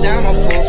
cause I'm a fool.